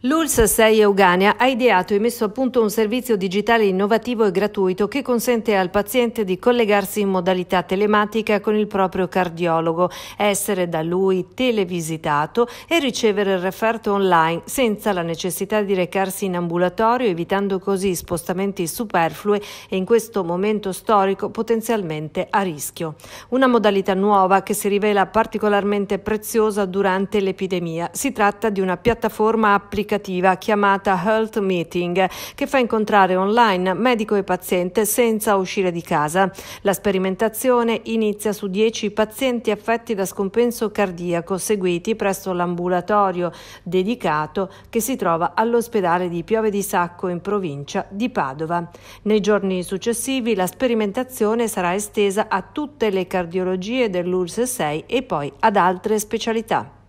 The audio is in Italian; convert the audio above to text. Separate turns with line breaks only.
L'ULS 6 Eugania ha ideato e messo a punto un servizio digitale innovativo e gratuito che consente al paziente di collegarsi in modalità telematica con il proprio cardiologo, essere da lui televisitato e ricevere il referto online senza la necessità di recarsi in ambulatorio, evitando così spostamenti superflui e in questo momento storico potenzialmente a rischio. Una modalità nuova che si rivela particolarmente preziosa durante l'epidemia. Si tratta di una piattaforma applicativa applicativa chiamata Health Meeting che fa incontrare online medico e paziente senza uscire di casa. La sperimentazione inizia su 10 pazienti affetti da scompenso cardiaco seguiti presso l'ambulatorio dedicato che si trova all'ospedale di Piove di Sacco in provincia di Padova. Nei giorni successivi la sperimentazione sarà estesa a tutte le cardiologie dell'URSS 6 e poi ad altre specialità.